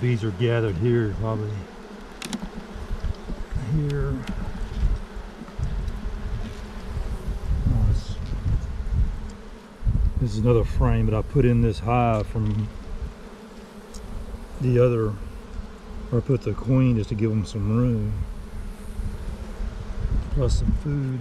bees are gathered here, probably here. Oh, this is another frame that I put in this hive from the other, or put the queen just to give them some room. Plus some food.